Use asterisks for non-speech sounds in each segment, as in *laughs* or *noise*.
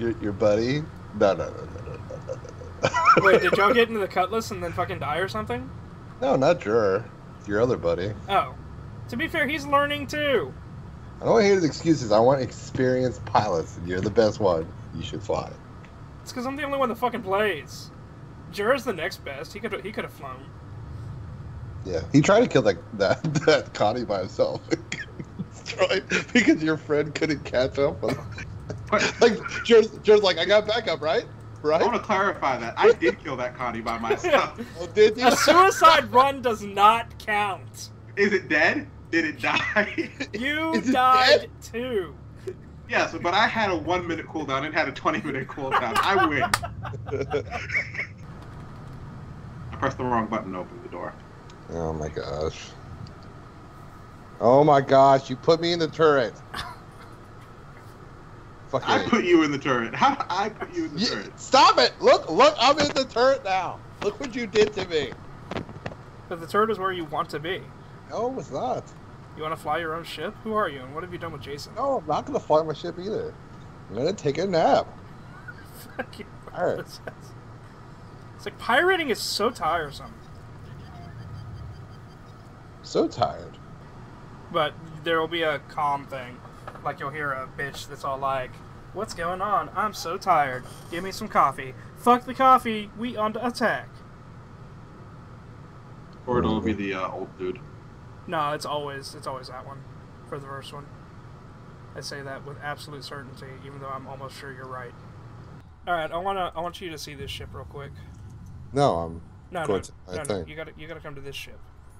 Your, your buddy? No, no, no, no, no, no, no, no. *laughs* Wait, did y'all get into the Cutlass and then fucking die or something? No, not Jur. Your other buddy. Oh. To be fair, he's learning too. I don't want to hear his excuses. I want experienced pilots, and you're the best one. You should fly. It's because I'm the only one that fucking plays. Jur's the next best. He could he could have flown. Yeah, he tried to kill that that, *laughs* that Connie by himself. *laughs* Because your friend couldn't catch up. with *laughs* like Jur's, Jur's like, I got backup, right? Right? I want to clarify that I did kill that Connie by myself. *laughs* Oh, did you? A suicide run does not count. Is it dead? Did it die? *laughs* You it died dead? too. yes, but I had a one minute cooldown and had a 20 minute cooldown. I win. I pressed the wrong button to open the door. oh my gosh. Oh my gosh! You put me in the turret. Fucking. *laughs* I put you in the turret. How I put you in the You- turret? stop it! Look, look! I'm in the turret now. Look what you did to me. But the turret is where you want to be. No, it's not. You want to fly your own ship? Who are you, and what have you done with Jason? No, I'm not gonna fly my ship either. I'm gonna take a nap. Fuck you. *laughs* Alright. It's it's like pirating is so tiresome. So tired. But there will be a calm thing. Like you'll hear a bitch that's all like, What's going on? I'm so tired. Give me some coffee. Fuck the coffee. We on to attack. Or it'll be the uh, old dude. No, it's always it's always that one for the first one. I say that with absolute certainty, even though I'm almost sure you're right. All right, I wanna I want you to see this ship real quick. No, I'm. No, no, to- no, I no, think. you gotta you gotta come to this ship.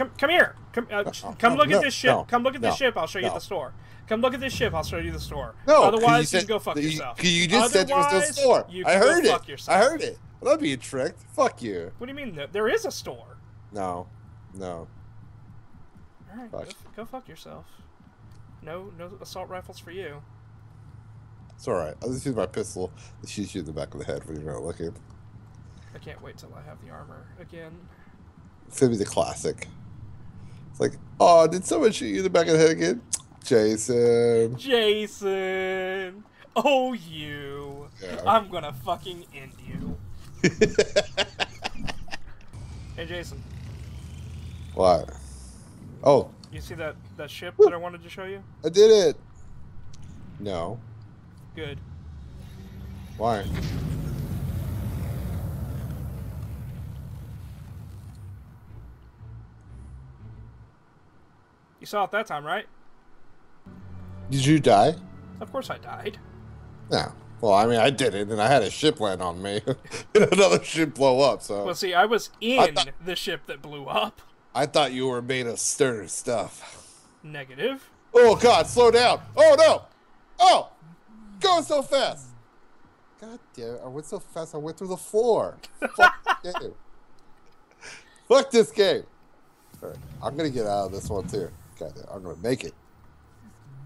come come here. Come uh, No, sh- no, come look no, at this ship. come look at this ship. I'll show you the store. Come look at this ship. I'll show you the store. No, Otherwise, you, said- can go fuck you- yourself. You just said there was no store. You I go heard it. I heard it. I'm not being tricked. Fuck you. What do you mean? There is a store. No, no. All right, go, Fuck. go fuck yourself. No, no assault rifles for you. It's all right. I'll just use my pistol to shoot you in the back of the head when you're not looking. I can't wait till I have the armor again. It's gonna be the classic. Like, oh, did someone shoot you in the back of the head again? Jason. Jason, oh you! Yeah. I'm gonna fucking end you. *laughs* Hey Jason, what? Oh, you see that that ship that I wanted to show you? I did it. No. Good. Why? You saw it that time, right? Did you die? Of course I died. No. Well, I mean, I did it, and I had a ship land on me, *laughs* and another ship blow up. So Well, see, I was in thought- the ship that blew up. I thought you were made of sterner stuff. Negative. Oh God, slow down! Oh no! Oh, going so fast! God damn it! I went so fast. I went through the floor. *laughs* Fuck this game. Fuck this game. All right, I'm gonna get out of this one too. God damn, I'm gonna make it.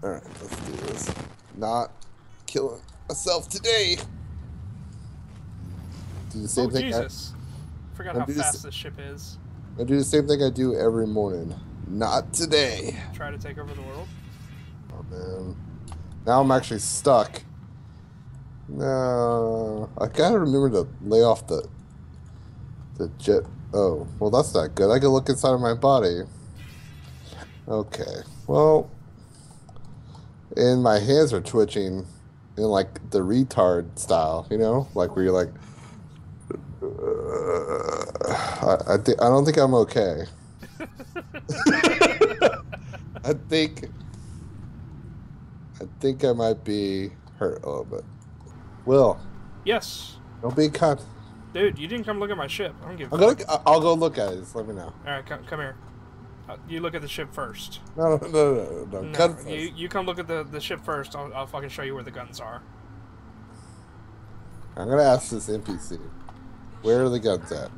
All right, let's do this. Not killing myself today. Do the same oh thing. I, Jesus! Forgot I'm how fast this ship is. I do the same thing I do every morning. Not today. Try to take over the world. Oh man. Now I'm actually stuck. No. I gotta remember to lay off the the jet oh, well that's not good. I can look inside of my body. Okay. Well and my hands are twitching in like the retard style, you know? Like where you're like uh, I I, thi- I don't think I'm okay. *laughs* I think I think I might be hurt a little bit. Will, Yes, don't be kind. dude, you didn't come look at my ship. I don't give. fuck. gonna. I'll go look at it. Just let me know. All right, come, come here. Uh, you look at the ship first. No, no, no, no, no. no. No, first. you, you come look at the, the ship first. I'll, I'll fucking show you where the guns are. I'm gonna ask this NPC. Where are the guns at?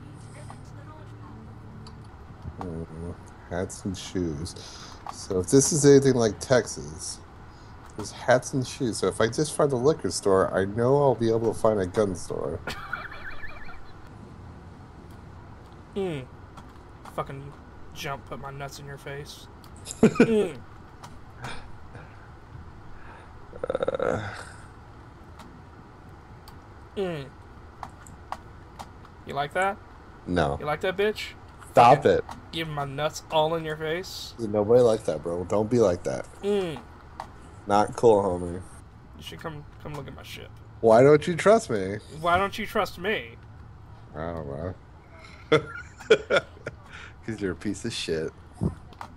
Hmm, hats and shoes. So if this is anything like Texas, there's hats and shoes. So if I just find a liquor store, I know I'll be able to find a gun store. *laughs* Mm. Fucking jump, put my nuts in your face. *laughs* Mm. Mm. You like that? No. You like that bitch? Stop it. Give my nuts all in your face. Nobody like that, bro. Don't be like that. Mm. Not cool, homie. You should come come look at my ship. Why don't you trust me? Why don't you trust me? I don't know. *laughs* Because you're a piece of shit.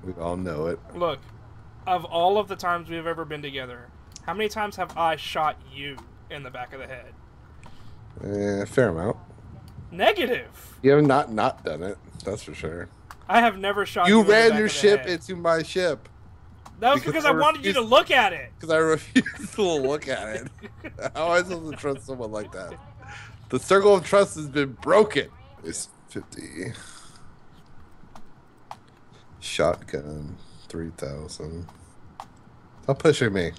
We all know it. Look, of all of the times we've ever been together, how many times have I shot you in the back of the head? Eh, fair amount. Negative. You have not not done it. That's for sure. I have never shot you. You in the ran back your of the ship head. into my ship That was because because I I wanted you to look at it. because I refused to look at it. How *laughs* am I supposed to trust someone like that? The circle of trust has been broken. It's 50. Shotgun, 3,000. Stop pushing me.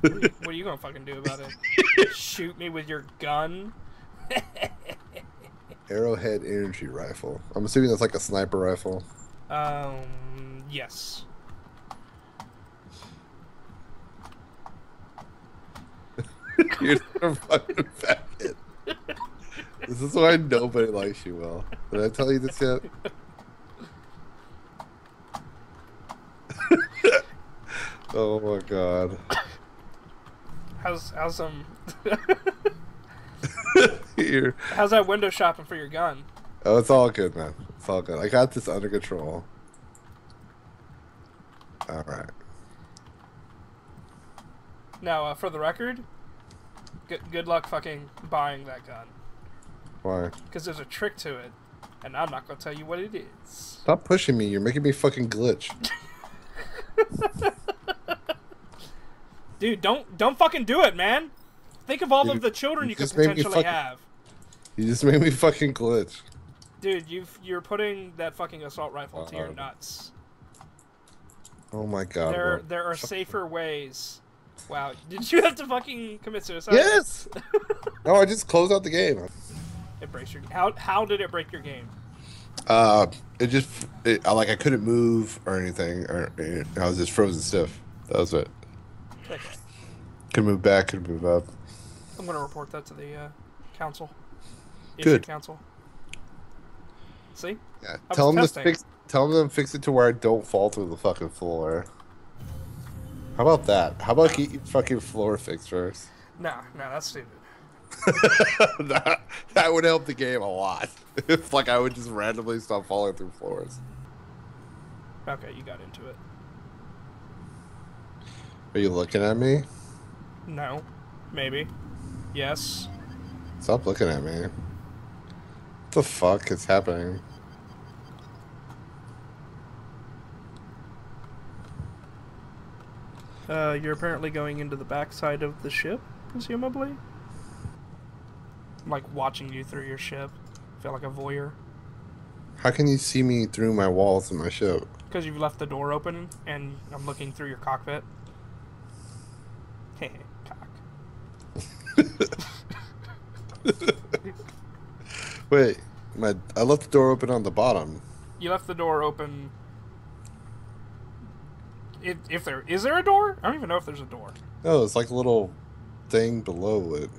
What are you- what are you gonna fucking do about it? *laughs* Shoot me with your gun? Arrowhead energy rifle. I'm assuming that's like a sniper rifle. Um, yes. *laughs* You're a fucking faggot. This is why nobody likes you, Will. Did I tell you this yet? Oh my god. How's how's um *laughs* You're... how's that window shopping for your gun? Oh, it's all good, man. It's all good. I got this under control. Alright. Now, uh, for the record, good good luck fucking buying that gun Why? because there's a trick to it, and I'm not gonna tell you what it is. Stop pushing me. You're making me fucking glitch. *laughs* Dude, don't don't fucking do it, man. Think of all Dude, of the children you you could just made me potentially fucking- have. You just made me fucking glitch. Dude, you've you're putting that fucking assault rifle to your nuts. Oh my god. There Will. there are safer ways. Wow, did you have to fucking commit suicide? Yes! *laughs* no, I just closed out the game. It breaks your how how did it break your game? Uh, it just it, I, like I couldn't move or anything, or eh, I was just frozen stiff. That was it. Okay. Couldn't move back, couldn't move up. I'm gonna report that to the uh, council. Issue Good. council. See? Yeah, I tell them testing. to fix. Tell them to fix it to where I don't fall through the fucking floor. How about that? How about get your fucking floor fixed first? No, no, that's stupid. *laughs* that, that would help the game a lot. *laughs* if like I would just randomly stop falling through floors. Okay, you got into it. Are you looking at me? No. Maybe. Yes. Stop looking at me. What the fuck is happening? Uh, you're apparently going into the backside of the ship, presumably? I'm like watching you through your ship. feel like a voyeur. How can you see me through my walls in my ship? Because you've left the door open and I'm looking through your cockpit. Cock. *laughs* Wait, my I left the door open on the bottom. You left the door open. If, if there is there a door? I don't even know if there's a door. No, it's like a little thing below it.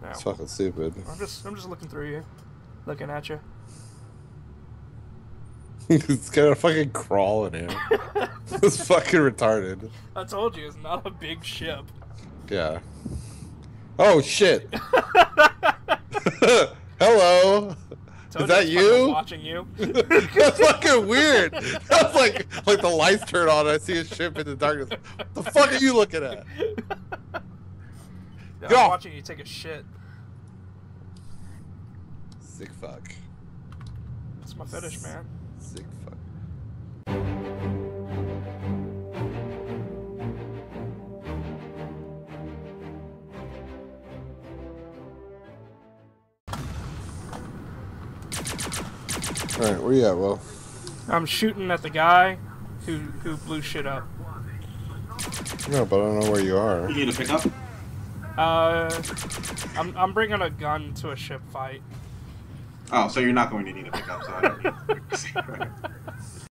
No. It's fucking stupid. I'm just I'm just looking through you, looking at you. *laughs* it's gonna fucking crawl in here. it's *laughs* fucking retarded. I told you it's not a big ship. Yeah. Oh shit. *laughs* Hello. Is that you? Watching you. That's fucking weird. That's like like the lights turn on. and I see a ship in the darkness. the fuck are you looking at? Go. I'm watching you take a shit. Sick fuck. It's my fetish, man. Sick fuck. Alright, where you at, Will? I'm shooting at the guy who who blew shit up. No, but I don't know where you are. You need a pickup? Uh, I'm, I'm bringing a gun to a ship fight. Oh, so you're not going to need a pickup, so I don't need *laughs*